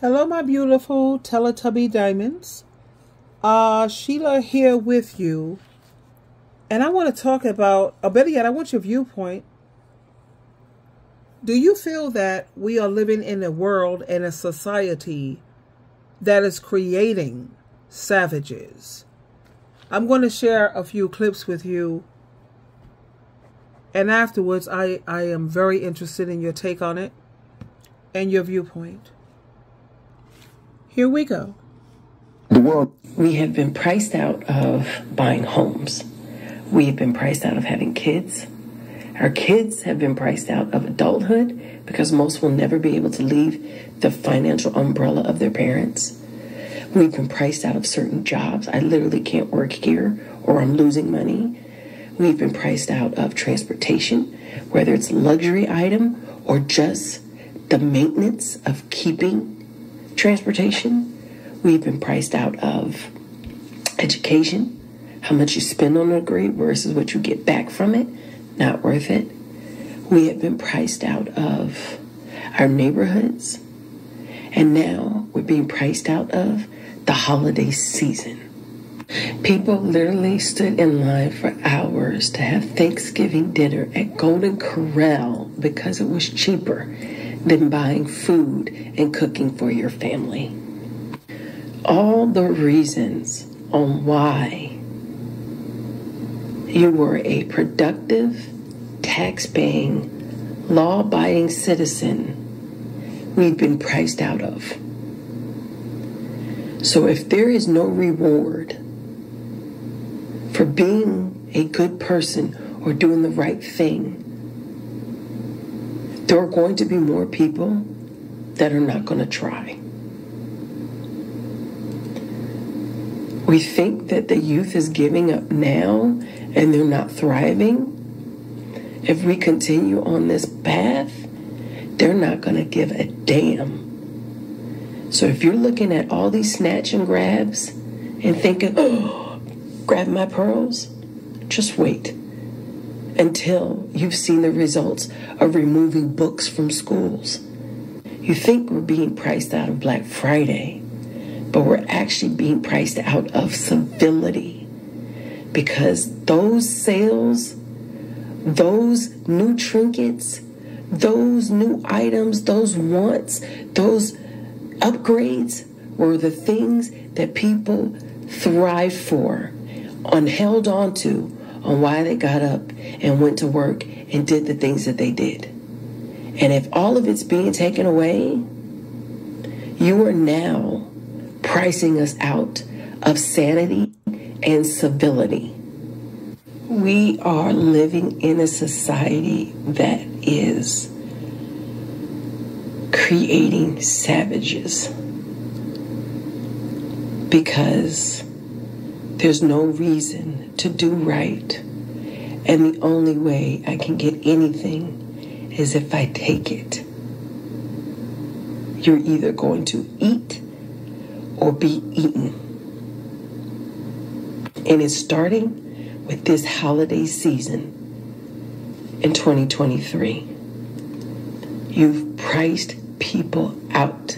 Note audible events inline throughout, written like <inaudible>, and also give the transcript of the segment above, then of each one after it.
Hello, my beautiful Teletubby Diamonds. Uh, Sheila here with you. And I want to talk about, or better yet, I want your viewpoint. Do you feel that we are living in a world and a society that is creating savages? I'm going to share a few clips with you. And afterwards, I, I am very interested in your take on it and your viewpoint. Here we go. The world. We have been priced out of buying homes. We have been priced out of having kids. Our kids have been priced out of adulthood because most will never be able to leave the financial umbrella of their parents. We've been priced out of certain jobs. I literally can't work here or I'm losing money. We've been priced out of transportation, whether it's luxury item or just the maintenance of keeping transportation. We've been priced out of education, how much you spend on a degree versus what you get back from it. Not worth it. We have been priced out of our neighborhoods. And now we're being priced out of the holiday season. People literally stood in line for hours to have Thanksgiving dinner at Golden Corral because it was cheaper than buying food and cooking for your family. All the reasons on why you were a productive, tax paying, law abiding citizen, we've been priced out of. So if there is no reward for being a good person or doing the right thing, there are going to be more people that are not going to try. We think that the youth is giving up now and they're not thriving. If we continue on this path, they're not going to give a damn. So if you're looking at all these snatch and grabs and thinking, oh, grab my pearls, just wait until you've seen the results of removing books from schools. You think we're being priced out of Black Friday, but we're actually being priced out of civility because those sales, those new trinkets, those new items, those wants, those upgrades were the things that people thrive for and held on to on why they got up and went to work and did the things that they did. And if all of it's being taken away, you are now pricing us out of sanity and civility. We are living in a society that is creating savages because there's no reason to do right. And the only way I can get anything is if I take it. You're either going to eat or be eaten. And it's starting with this holiday season in 2023. You've priced people out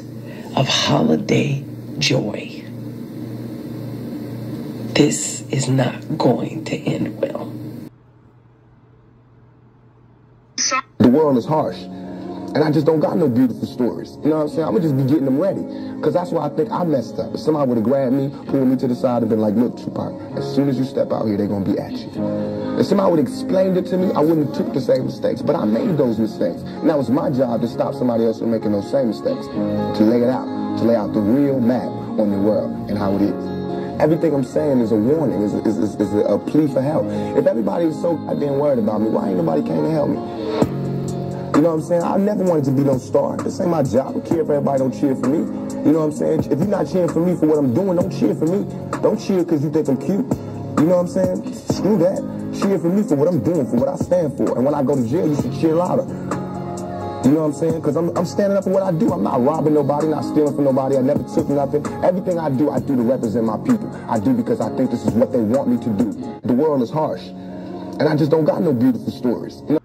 of holiday joy this is not going to end well. The world is harsh. And I just don't got no beautiful stories. You know what I'm saying? I'm gonna just be getting them ready. Cause that's why I think I messed up. Somebody would have grabbed me, pulled me to the side and been like, look, Tupac, as soon as you step out here, they're gonna be at you. If somebody would have explained it to me, I wouldn't have took the same mistakes. But I made those mistakes. And that was my job to stop somebody else from making those same mistakes. To lay it out. To lay out the real map on the world and how it is. Everything I'm saying is a warning, is, is, is, is a plea for help. If everybody is so goddamn worried about me, why ain't nobody came to help me? You know what I'm saying? I never wanted to be no star. This ain't my job. I don't care if everybody don't cheer for me. You know what I'm saying? If you're not cheering for me for what I'm doing, don't cheer for me. Don't cheer because you think I'm cute. You know what I'm saying? Screw that. Cheer for me for what I'm doing, for what I stand for. And when I go to jail, you should cheer louder. You know what I'm saying? Because I'm, I'm standing up for what I do. I'm not robbing nobody, not stealing from nobody. I never took nothing. Everything I do, I do to represent my people. I do because I think this is what they want me to do. The world is harsh. And I just don't got no beautiful stories. You know?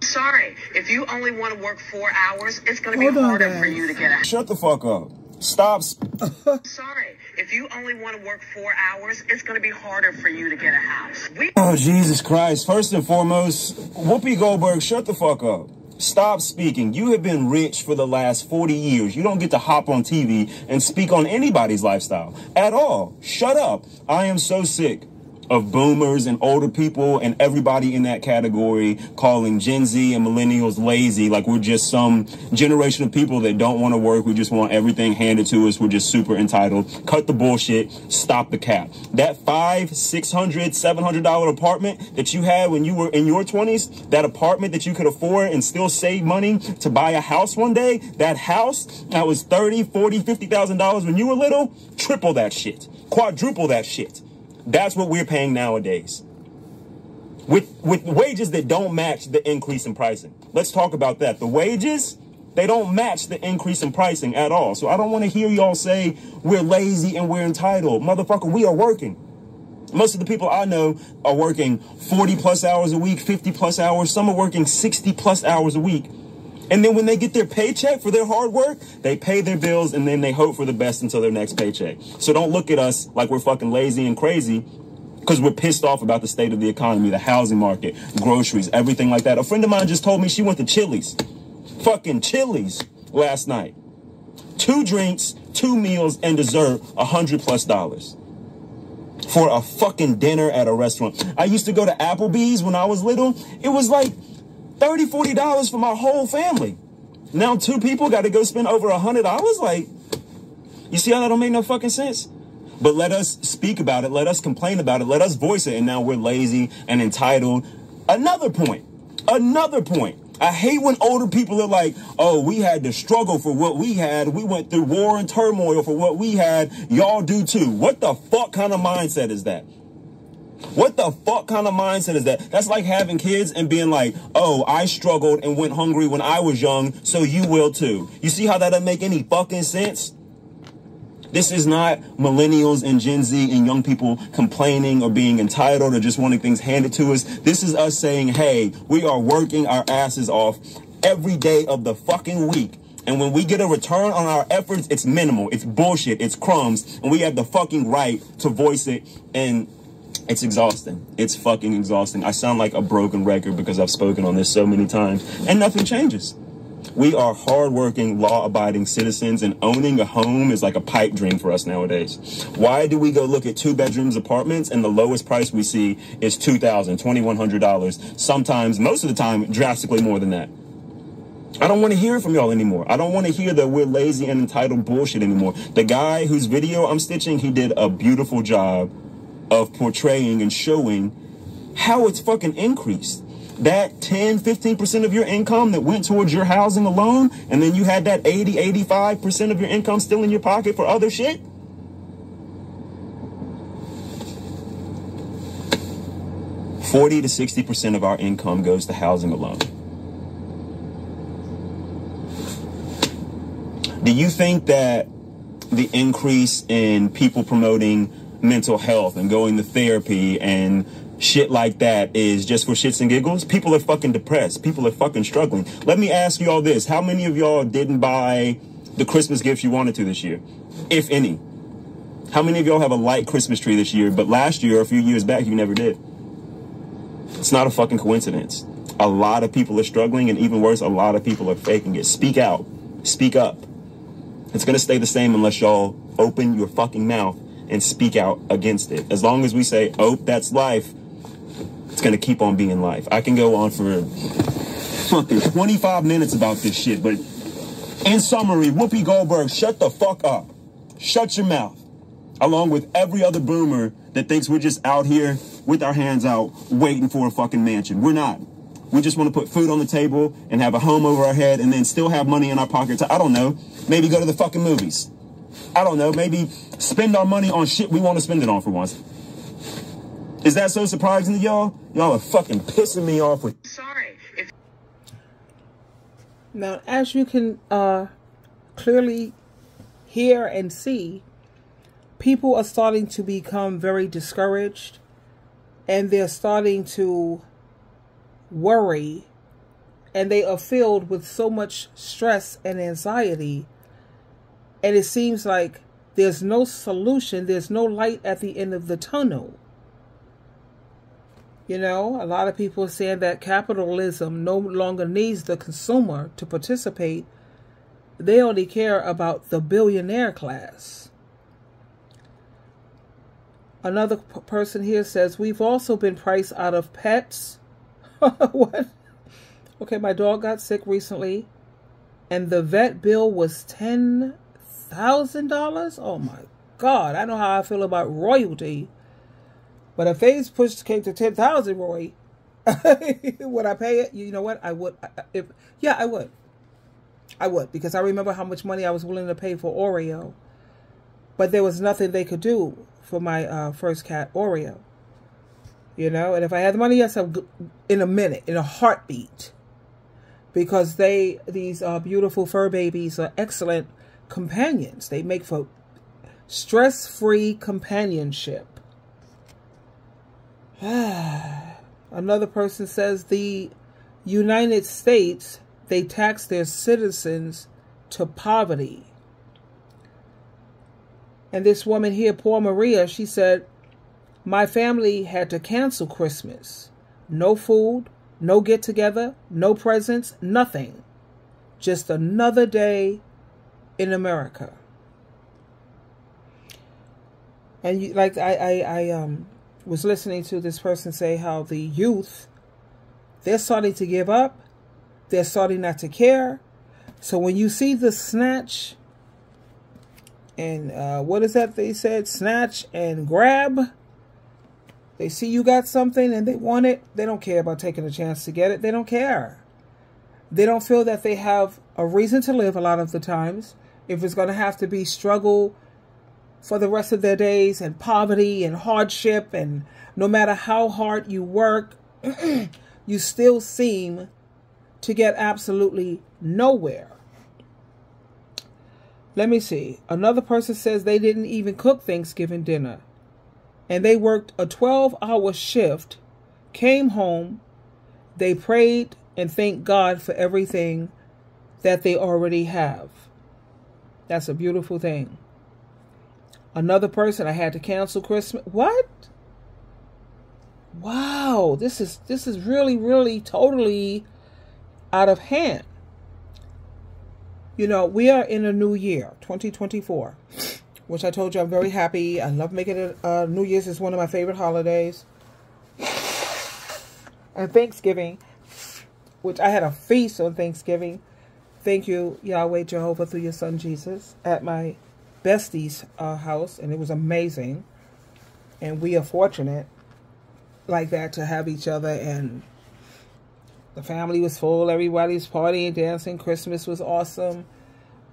Sorry, if you only want to work four hours, it's going to be harder for you to get a Shut the fuck up. Stop. Sorry. If you only want to work four hours, it's going to be harder for you to get a house. We oh, Jesus Christ. First and foremost, Whoopi Goldberg, shut the fuck up. Stop speaking. You have been rich for the last 40 years. You don't get to hop on TV and speak on anybody's lifestyle at all. Shut up. I am so sick of boomers and older people and everybody in that category calling Gen Z and millennials lazy, like we're just some generation of people that don't want to work. We just want everything handed to us. We're just super entitled. Cut the bullshit. Stop the cap. That five, six hundred, seven hundred dollar apartment that you had when you were in your twenties, that apartment that you could afford and still save money to buy a house one day, that house that was 30, 40, 50,000 dollars when you were little, triple that shit. Quadruple that shit. That's what we're paying nowadays. With with wages that don't match the increase in pricing. Let's talk about that. The wages, they don't match the increase in pricing at all. So I don't want to hear y'all say we're lazy and we're entitled. Motherfucker, we are working. Most of the people I know are working 40 plus hours a week, 50 plus hours. Some are working 60 plus hours a week. And then when they get their paycheck for their hard work, they pay their bills and then they hope for the best until their next paycheck. So don't look at us like we're fucking lazy and crazy because we're pissed off about the state of the economy, the housing market, groceries, everything like that. A friend of mine just told me she went to Chili's, fucking Chili's last night. Two drinks, two meals, and dessert, a hundred plus dollars for a fucking dinner at a restaurant. I used to go to Applebee's when I was little. It was like 30 $40 for my whole family. Now two people got to go spend over a $100? Like, you see how that don't make no fucking sense? But let us speak about it. Let us complain about it. Let us voice it. And now we're lazy and entitled. Another point. Another point. I hate when older people are like, oh, we had to struggle for what we had. We went through war and turmoil for what we had. Y'all do too. What the fuck kind of mindset is that? What the fuck kind of mindset is that? That's like having kids and being like, oh, I struggled and went hungry when I was young, so you will too. You see how that doesn't make any fucking sense? This is not millennials and Gen Z and young people complaining or being entitled or just wanting things handed to us. This is us saying, hey, we are working our asses off every day of the fucking week. And when we get a return on our efforts, it's minimal. It's bullshit. It's crumbs. And we have the fucking right to voice it and it's exhausting. It's fucking exhausting. I sound like a broken record because I've spoken on this so many times and nothing changes. We are hardworking, law-abiding citizens, and owning a home is like a pipe dream for us nowadays. Why do we go look at two bedrooms apartments and the lowest price we see is $2,000, $2,100? Sometimes, most of the time, drastically more than that. I don't want to hear from y'all anymore. I don't want to hear that we're lazy and entitled bullshit anymore. The guy whose video I'm stitching, he did a beautiful job of portraying and showing how it's fucking increased. That 10, 15% of your income that went towards your housing alone, and then you had that 80, 85% of your income still in your pocket for other shit. Forty to sixty percent of our income goes to housing alone. Do you think that the increase in people promoting mental health and going to therapy and shit like that is just for shits and giggles. People are fucking depressed. People are fucking struggling. Let me ask you all this. How many of y'all didn't buy the Christmas gifts you wanted to this year? If any. How many of y'all have a light Christmas tree this year, but last year or a few years back you never did? It's not a fucking coincidence. A lot of people are struggling, and even worse, a lot of people are faking it. Speak out. Speak up. It's gonna stay the same unless y'all open your fucking mouth and speak out against it. As long as we say, oh, that's life, it's going to keep on being life. I can go on for fucking 25 minutes about this shit, but in summary, Whoopi Goldberg, shut the fuck up. Shut your mouth. Along with every other boomer that thinks we're just out here with our hands out waiting for a fucking mansion. We're not. We just want to put food on the table and have a home over our head and then still have money in our pockets. I don't know. Maybe go to the fucking movies. I don't know, maybe spend our money on shit we want to spend it on for once. Is that so surprising to y'all? Y'all are fucking pissing me off with. Sorry. If now, as you can uh, clearly hear and see, people are starting to become very discouraged and they're starting to worry and they are filled with so much stress and anxiety. And it seems like there's no solution, there's no light at the end of the tunnel. You know, a lot of people are saying that capitalism no longer needs the consumer to participate. They only care about the billionaire class. Another person here says, We've also been priced out of pets. <laughs> what? Okay, my dog got sick recently, and the vet bill was $10,000. Oh my God, I know how I feel about royalty. But if phase push came to 10000 Roy, <laughs> would I pay it? You know what? I would. If Yeah, I would. I would, because I remember how much money I was willing to pay for Oreo. But there was nothing they could do for my uh, first cat, Oreo. You know, and if I had the money, yes, I'm in a minute, in a heartbeat, because they these uh, beautiful fur babies are excellent companions. They make for stress-free companionship. <sighs> Another person says the United States they tax their citizens to poverty. And this woman here, poor Maria, she said, My family had to cancel Christmas. No food, no get together, no presents, nothing. Just another day in America. And you, like I, I, I um was listening to this person say how the youth they're starting to give up, they're starting not to care. So when you see the snatch and uh, what is that they said? Snatch and grab. They see you got something and they want it. They don't care about taking a chance to get it. They don't care. They don't feel that they have a reason to live a lot of the times. If it's going to have to be struggle for the rest of their days and poverty and hardship and no matter how hard you work, <clears throat> you still seem to get absolutely nowhere. Let me see. Another person says they didn't even cook Thanksgiving dinner. And they worked a 12 hour shift, came home, they prayed and thanked God for everything that they already have. That's a beautiful thing. Another person I had to cancel Christmas. What? Wow, this is this is really really totally out of hand. You know, we are in a new year, 2024, which I told you I'm very happy. I love making it. Uh, new Year's is one of my favorite holidays. And Thanksgiving, which I had a feast on Thanksgiving. Thank you, Yahweh Jehovah, through your son Jesus, at my bestie's uh, house, and it was amazing. And we are fortunate like that to have each other and the family was full. Everybody's partying, dancing. Christmas was awesome.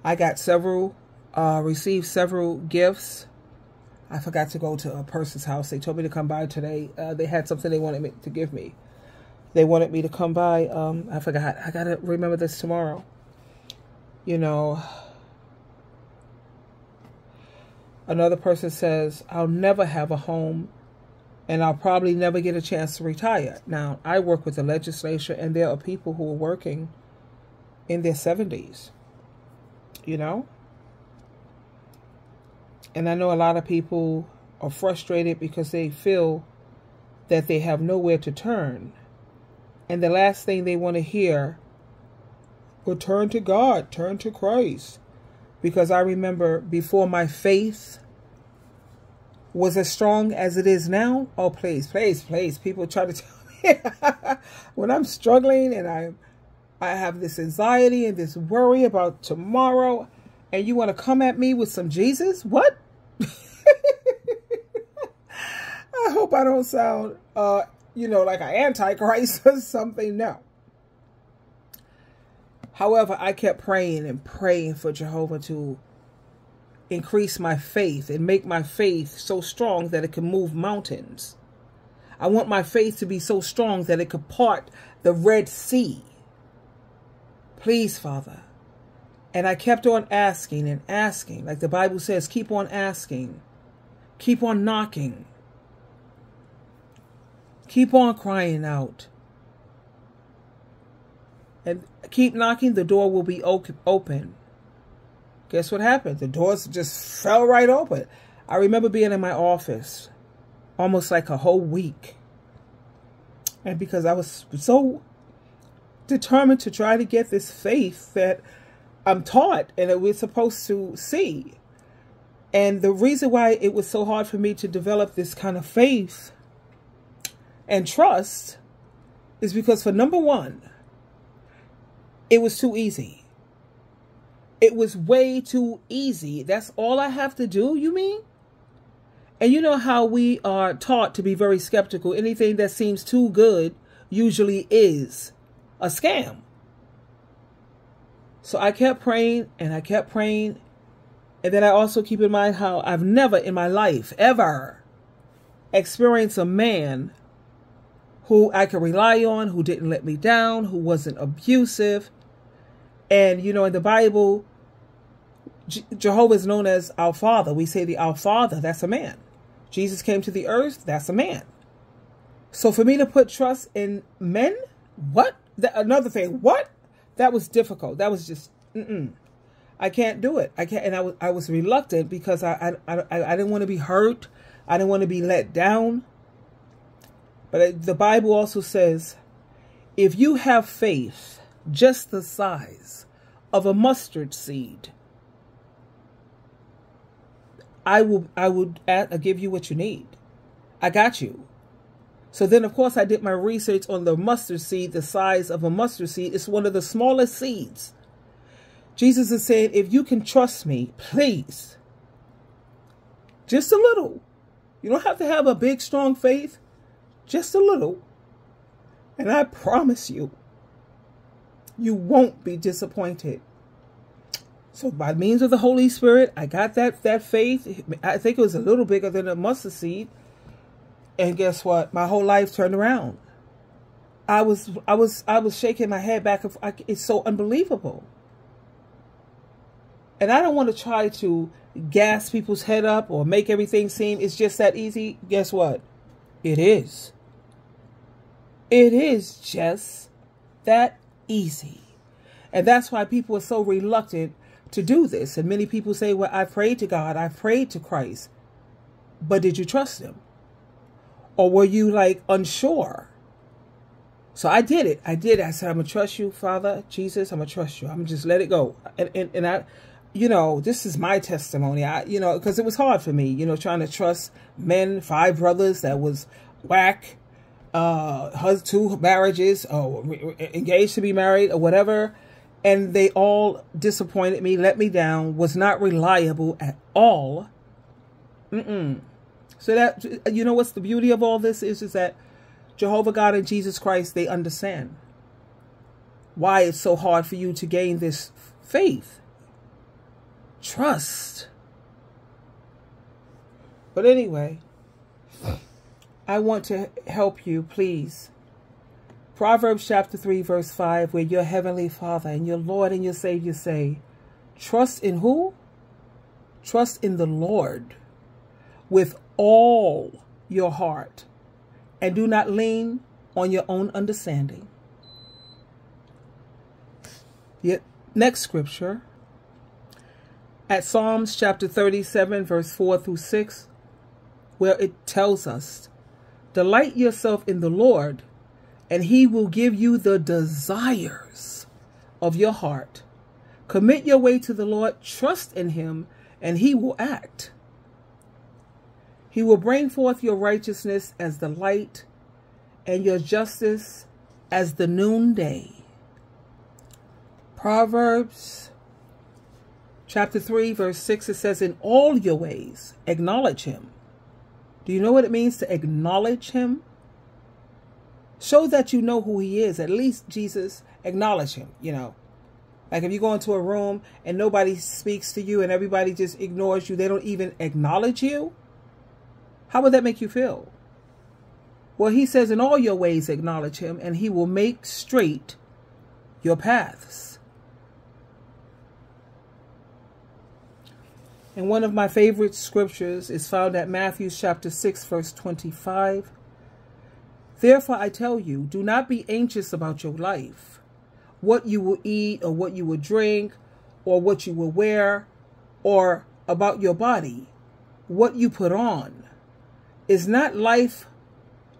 I got several, uh, received several gifts. I forgot to go to a person's house. They told me to come by today. Uh, they had something they wanted me to give me. They wanted me to come by. Um, I forgot. I got to remember this tomorrow. You know, another person says, I'll never have a home and I'll probably never get a chance to retire. Now, I work with the legislature, and there are people who are working in their 70s, you know? And I know a lot of people are frustrated because they feel that they have nowhere to turn. And the last thing they want to hear, turn to God, turn to Christ. Because I remember before my faith was as strong as it is now? Oh, please, please, please. People try to <laughs> tell me when I'm struggling and I, I have this anxiety and this worry about tomorrow, and you want to come at me with some Jesus? What? <laughs> I hope I don't sound, uh, you know, like an antichrist <laughs> or something. No. However, I kept praying and praying for Jehovah to increase my faith and make my faith so strong that it can move mountains. I want my faith to be so strong that it could part the Red Sea. Please, Father. And I kept on asking and asking. Like the Bible says, keep on asking. Keep on knocking. Keep on crying out. And keep knocking, the door will be open. Guess what happened? The doors just fell right open. I remember being in my office almost like a whole week. And because I was so determined to try to get this faith that I'm taught and that we're supposed to see. And the reason why it was so hard for me to develop this kind of faith and trust is because for number one, it was too easy. It was way too easy. That's all I have to do, you mean? And you know how we are taught to be very skeptical. Anything that seems too good usually is a scam. So I kept praying and I kept praying. And then I also keep in mind how I've never in my life ever experienced a man who I could rely on, who didn't let me down, who wasn't abusive. And, you know, in the Bible, Jehovah is known as our Father. We say the our Father, that's a man. Jesus came to the earth, that's a man. So for me to put trust in men, what? That, another thing, what? That was difficult. That was just, mm-mm. I can't do it. I can't, and I was, I was reluctant because I, I, I, I didn't want to be hurt. I didn't want to be let down. But the Bible also says, if you have faith just the size of a mustard seed, I will I would add, give you what you need. I got you. So then, of course, I did my research on the mustard seed, the size of a mustard seed. It's one of the smallest seeds. Jesus is saying, if you can trust me, please, just a little. You don't have to have a big, strong faith, just a little. And I promise you, you won't be disappointed. So by means of the Holy Spirit, I got that that faith. I think it was a little bigger than a mustard seed. And guess what? My whole life turned around. I was I was I was shaking my head back and forth. It's so unbelievable. And I don't want to try to gas people's head up or make everything seem it's just that easy. Guess what? It is. It is just that easy. And that's why people are so reluctant to do this. And many people say, well, I prayed to God, I prayed to Christ. But did you trust him? Or were you like unsure? So I did it. I did. I said, I'm going to trust you, Father, Jesus. I'm going to trust you. I'm just let it go. And, and, and I, you know, this is my testimony. I, you know, because it was hard for me, you know, trying to trust men, five brothers that was whack, uh, two marriages, or engaged to be married or whatever and they all disappointed me, let me down, was not reliable at all. Mm-mm. So that, you know what's the beauty of all this is, is that Jehovah God and Jesus Christ, they understand why it's so hard for you to gain this faith, trust. But anyway, I want to help you, please Proverbs chapter 3, verse 5, where your heavenly Father and your Lord and your Savior say, Trust in who? Trust in the Lord with all your heart and do not lean on your own understanding. Yet, next scripture at Psalms chapter 37, verse 4 through 6, where it tells us, Delight yourself in the Lord and he will give you the desires of your heart. Commit your way to the Lord, trust in him, and he will act. He will bring forth your righteousness as the light and your justice as the noonday. Proverbs chapter 3, verse 6, it says, In all your ways, acknowledge him. Do you know what it means to acknowledge him? show that you know who he is. At least Jesus acknowledge him, you know. Like if you go into a room and nobody speaks to you and everybody just ignores you, they don't even acknowledge you, how would that make you feel? Well, he says, in all your ways acknowledge him and he will make straight your paths. And one of my favorite scriptures is found at Matthew chapter 6, verse 25. Therefore I tell you, do not be anxious about your life, what you will eat or what you will drink or what you will wear or about your body, what you put on. Is not life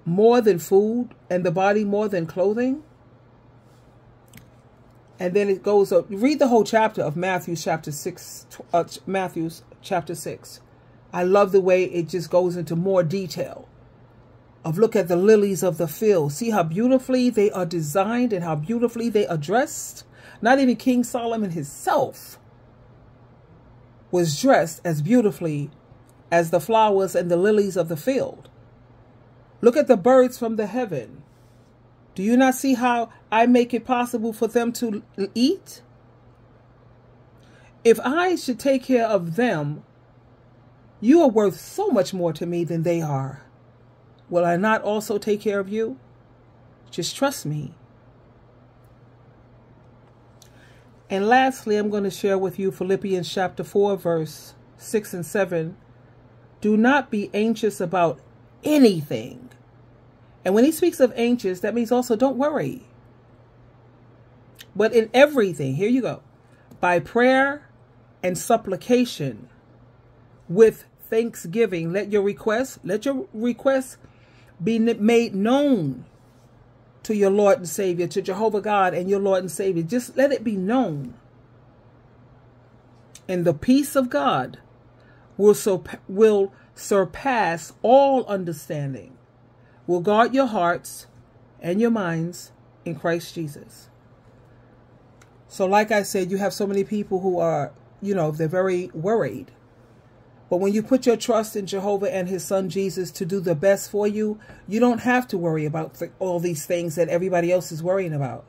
more than food and the body more than clothing? And then it goes up. Read the whole chapter of Matthew chapter 6, uh, Matthew's chapter 6. I love the way it just goes into more detail of look at the lilies of the field. See how beautifully they are designed and how beautifully they are dressed. Not even King Solomon himself was dressed as beautifully as the flowers and the lilies of the field. Look at the birds from the heaven. Do you not see how I make it possible for them to eat? If I should take care of them, you are worth so much more to me than they are. Will I not also take care of you? Just trust me. And lastly, I'm going to share with you Philippians chapter 4, verse 6 and 7. Do not be anxious about anything. And when he speaks of anxious, that means also don't worry. But in everything, here you go, by prayer and supplication with thanksgiving, let your requests, let your requests be made known to your Lord and Savior, to Jehovah God and your Lord and Savior. Just let it be known. And the peace of God will, will surpass all understanding, will guard your hearts and your minds in Christ Jesus. So like I said, you have so many people who are, you know, they're very worried but when you put your trust in Jehovah and his son Jesus to do the best for you, you don't have to worry about th all these things that everybody else is worrying about.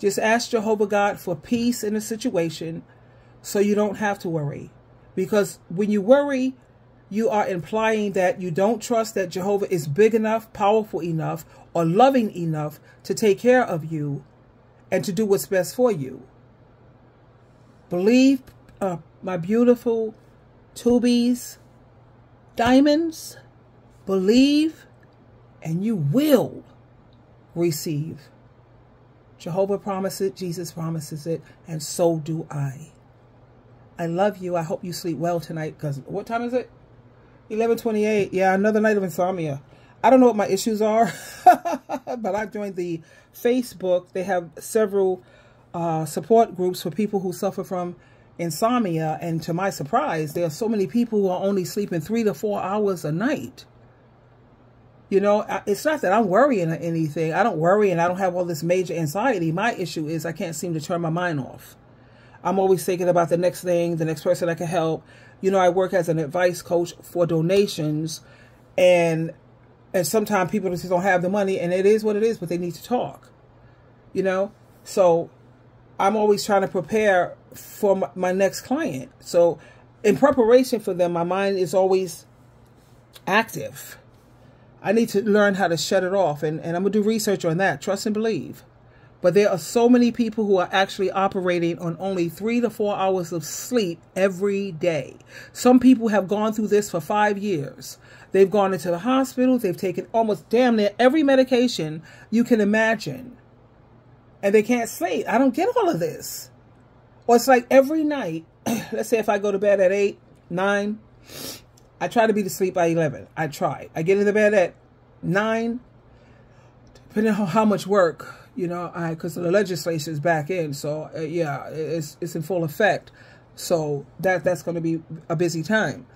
Just ask Jehovah God for peace in a situation so you don't have to worry. Because when you worry, you are implying that you don't trust that Jehovah is big enough, powerful enough, or loving enough to take care of you and to do what's best for you. Believe, uh, my beautiful Tubies, diamonds, believe, and you will receive. Jehovah promises it, Jesus promises it, and so do I. I love you. I hope you sleep well tonight because what time is it? 1128. Yeah, another night of insomnia. I don't know what my issues are, <laughs> but I joined the Facebook. They have several uh, support groups for people who suffer from insomnia. And to my surprise, there are so many people who are only sleeping three to four hours a night. You know, it's not that I'm worrying or anything. I don't worry and I don't have all this major anxiety. My issue is I can't seem to turn my mind off. I'm always thinking about the next thing, the next person I can help. You know, I work as an advice coach for donations and and sometimes people just don't have the money and it is what it is, but they need to talk. You know? So I'm always trying to prepare for my next client. So in preparation for them, my mind is always active. I need to learn how to shut it off. And, and I'm to do research on that. Trust and believe. But there are so many people who are actually operating on only three to four hours of sleep every day. Some people have gone through this for five years. They've gone into the hospital. They've taken almost damn near every medication you can imagine. And they can't sleep. I don't get all of this. Or it's like every night, <clears throat> let's say if I go to bed at 8, 9, I try to be to sleep by 11. I try. I get in the bed at 9, depending on how much work, you know, I because the legislation is back in. So, uh, yeah, it's, it's in full effect. So that that's going to be a busy time,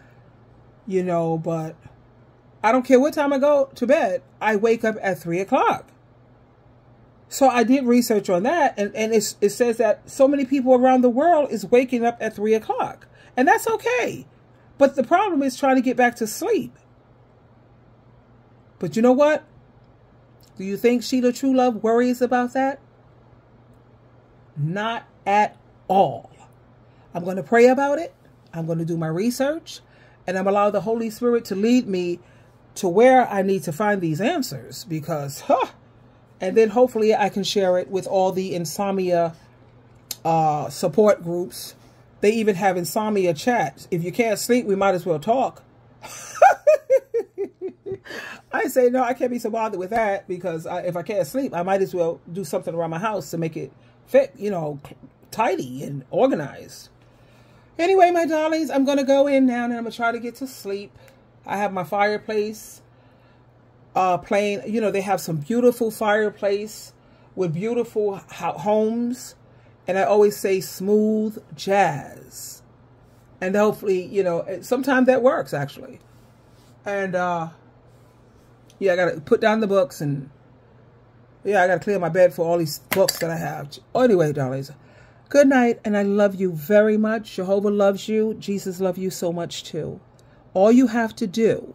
you know, but I don't care what time I go to bed. I wake up at 3 o'clock. So I did research on that, and, and it says that so many people around the world is waking up at 3 o'clock. And that's okay. But the problem is trying to get back to sleep. But you know what? Do you think Sheila TrueLove worries about that? Not at all. I'm going to pray about it. I'm going to do my research. And I'm allow the Holy Spirit to lead me to where I need to find these answers. Because, huh, and then hopefully I can share it with all the insomnia uh, support groups. They even have insomnia chats. If you can't sleep, we might as well talk. <laughs> I say, no, I can't be so bothered with that because I, if I can't sleep, I might as well do something around my house to make it fit, you know, tidy and organized. Anyway, my darlings, I'm going to go in now and I'm going to try to get to sleep. I have my fireplace uh, playing. You know, they have some beautiful fireplace with beautiful homes. And I always say smooth jazz. And hopefully, you know, sometimes that works actually. And uh, yeah, I got to put down the books and yeah, I got to clear my bed for all these books that I have. Anyway, darlings, good night. And I love you very much. Jehovah loves you. Jesus loves you so much too. All you have to do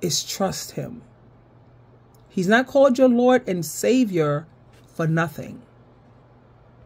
is trust him. He's not called your Lord and Savior for nothing.